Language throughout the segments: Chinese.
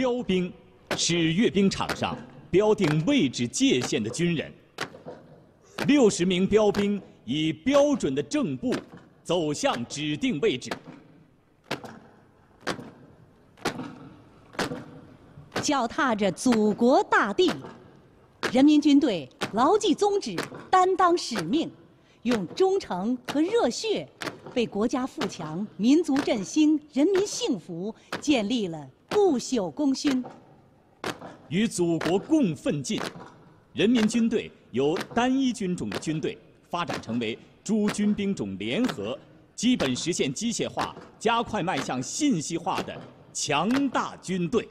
标兵是阅兵场上标定位置界限的军人。六十名标兵以标准的正步走向指定位置。脚踏着祖国大地，人民军队牢记宗旨，担当使命，用忠诚和热血，为国家富强、民族振兴、人民幸福建立了不朽功勋。与祖国共奋进，人民军队由单一军种的军队发展成为诸军兵种联合，基本实现机械化，加快迈向信息化的强大军队。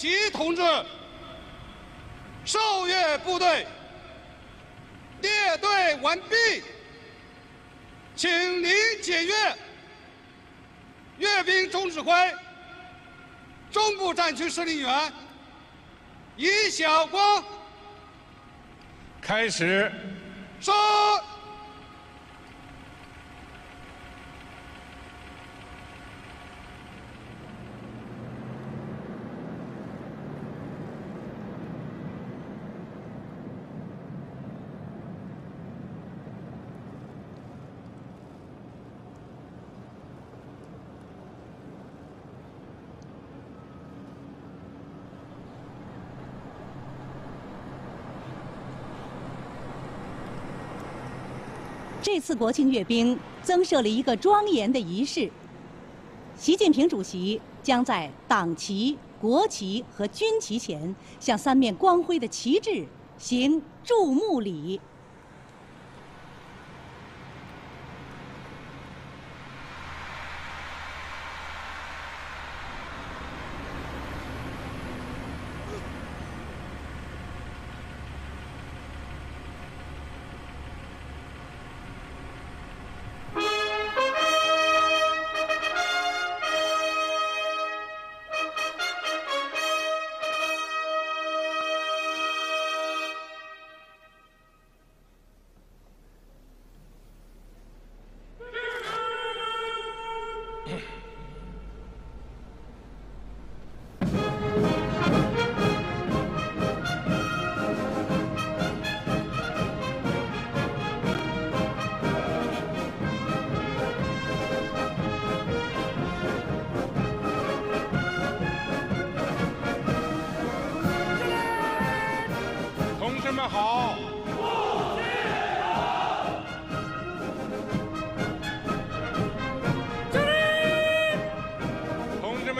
席同志，受阅部队列队完毕，请您检阅。阅兵总指挥、中部战区司令员尹晓光，开始。这次国庆阅兵增设了一个庄严的仪式。习近平主席将在党旗、国旗和军旗前，向三面光辉的旗帜行注目礼。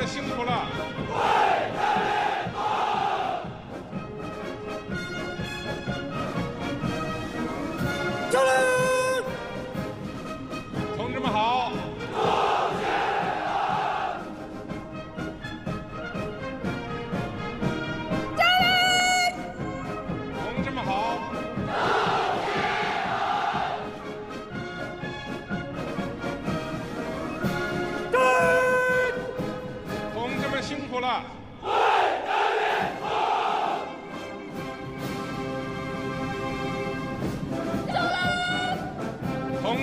们辛苦了。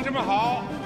同志们好！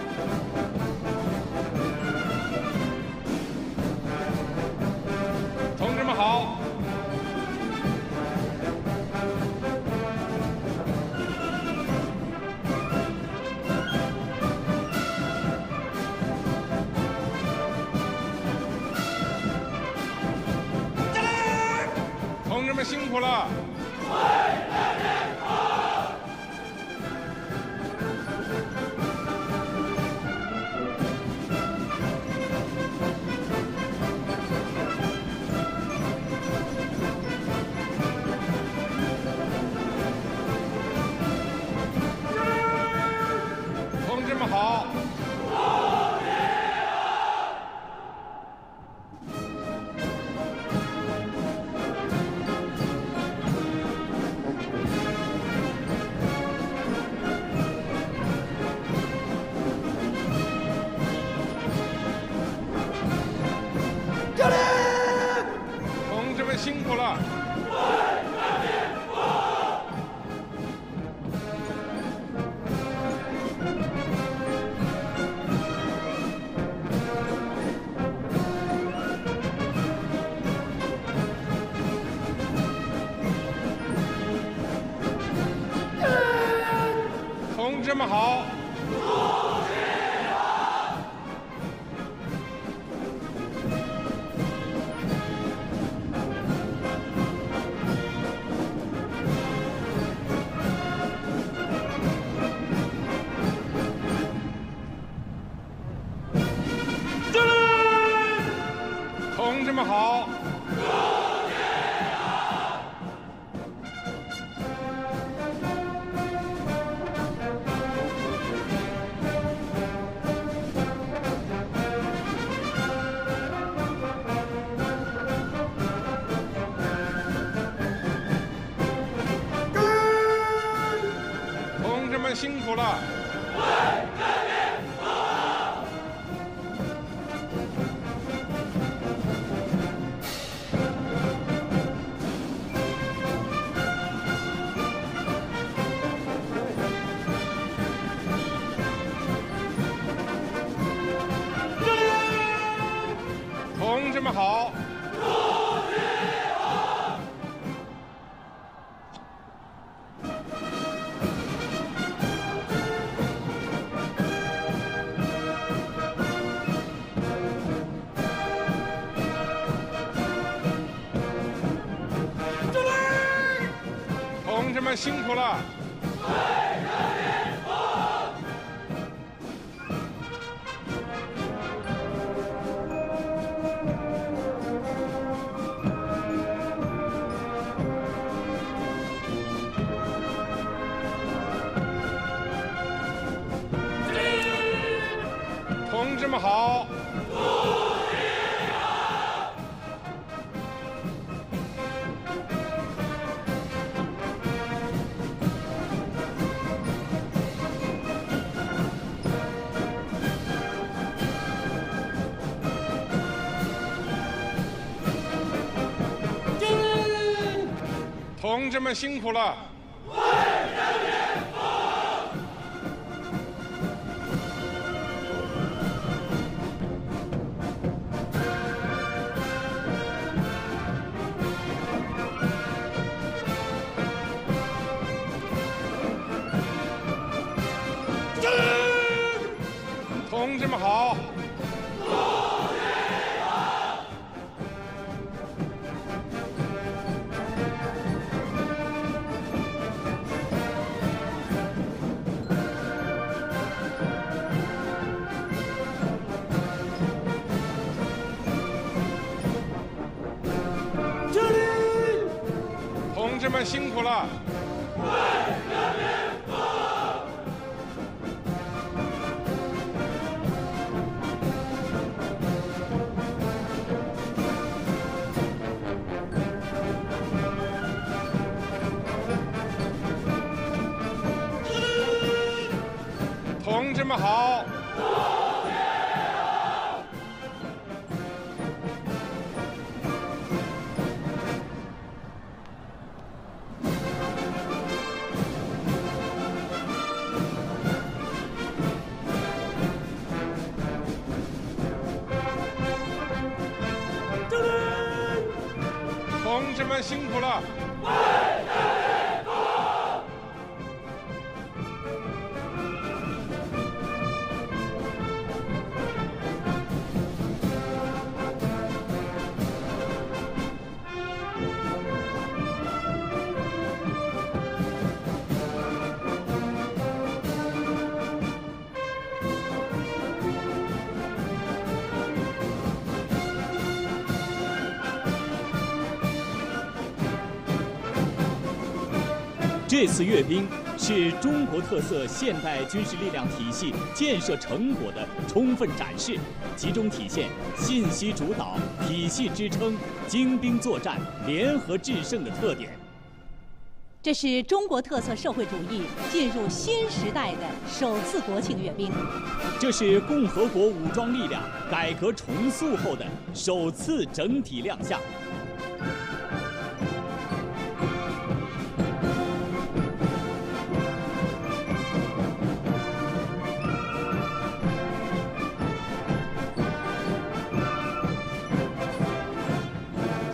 们好！同志们好！你们好！同志们辛苦了！同志们好！们辛苦了！同志们辛苦了！这次阅兵是中国特色现代军事力量体系建设成果的充分展示，集中体现信息主导、体系支撑、精兵作战、联合制胜的特点。这是中国特色社会主义进入新时代的首次国庆阅兵，这是共和国武装力量改革重塑后的首次整体亮相。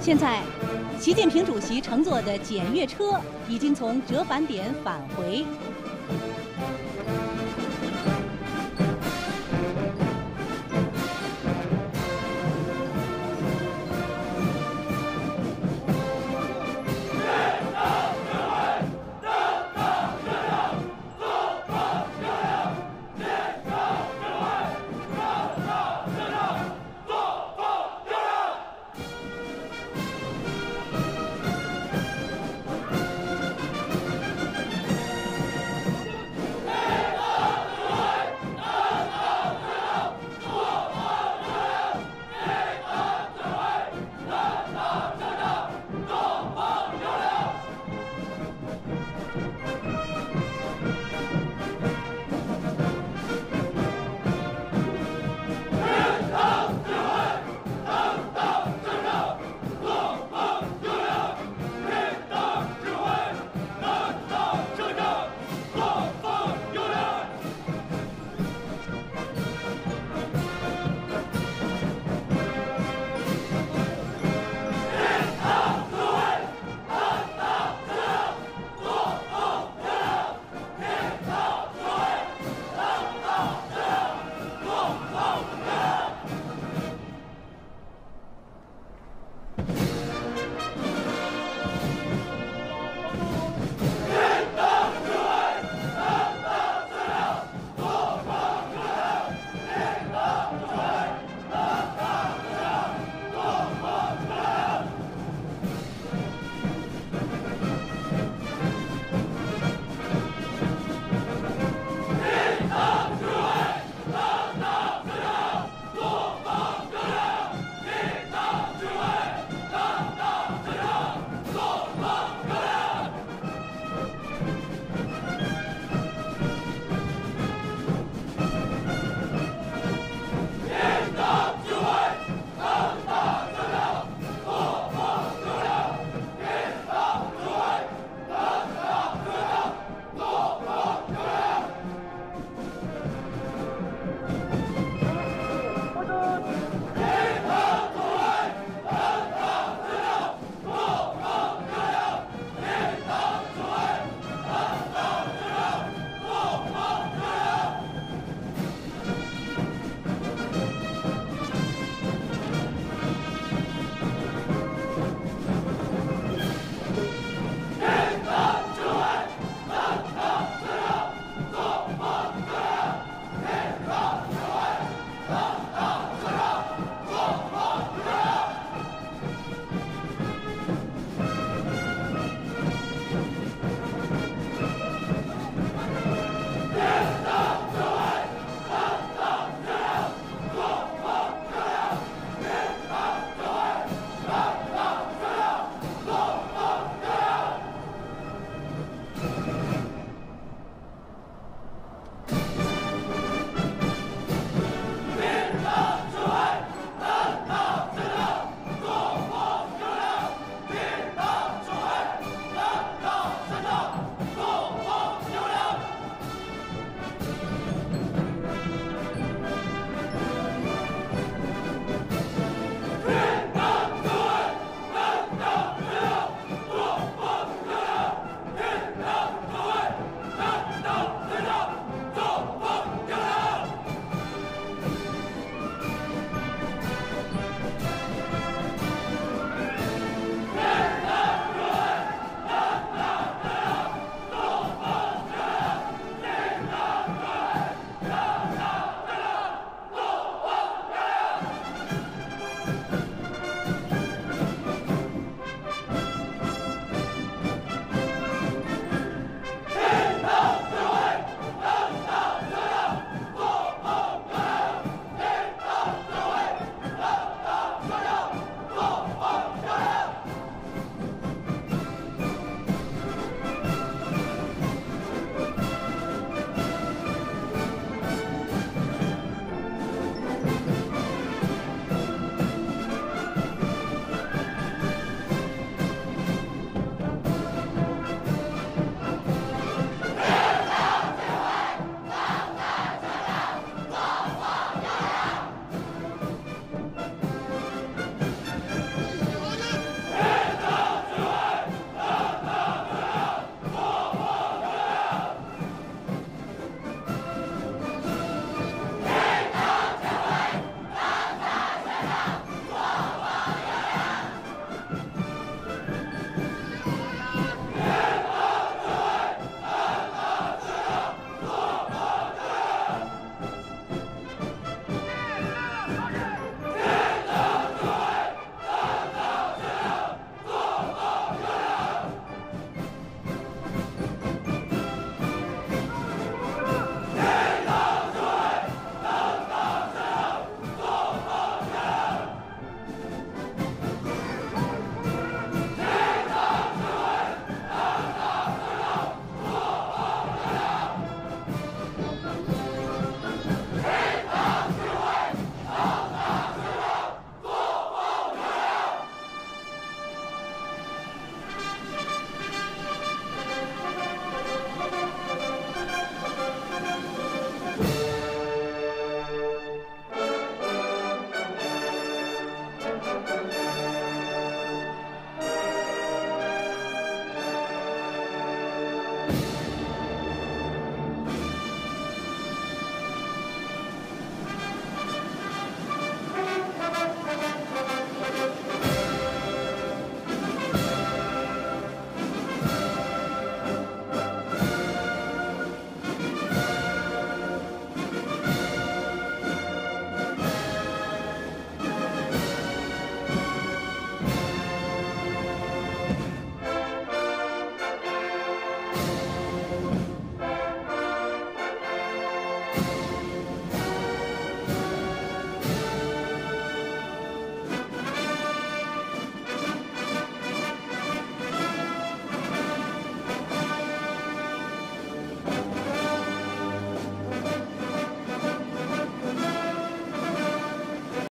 现在，习近平主席乘坐的检阅车已经从折返点返回。